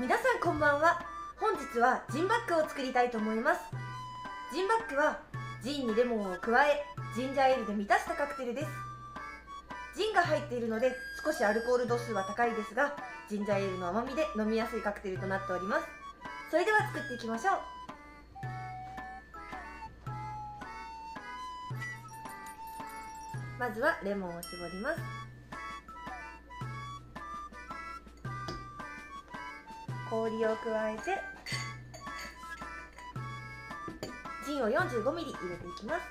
皆さんこんばんは。本日はジンバックを作りたいと思います。ジンバックはジンにレモンを加えジンジャーエールで満たしたカクテルです。ジンが入っているので少しアルコール度数は高いですがジンジャーエールの甘みで飲みやすいカクテルとなっております。それでは作っていきましょう。まずはレモンを絞ります。氷を加えてジンを 45ml 入れていきます。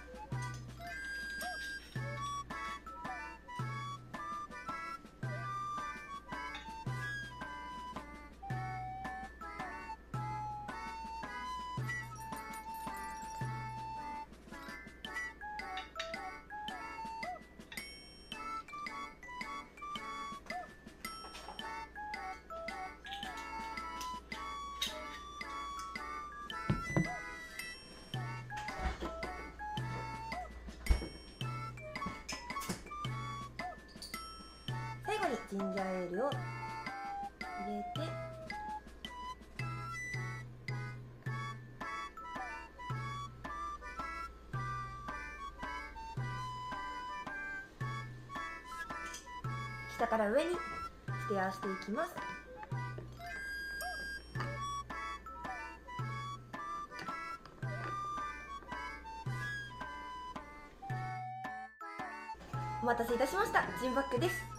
ジンジャーエールを入れて。下から上にステアしていきます。お待たせいたしました。ジンバックです。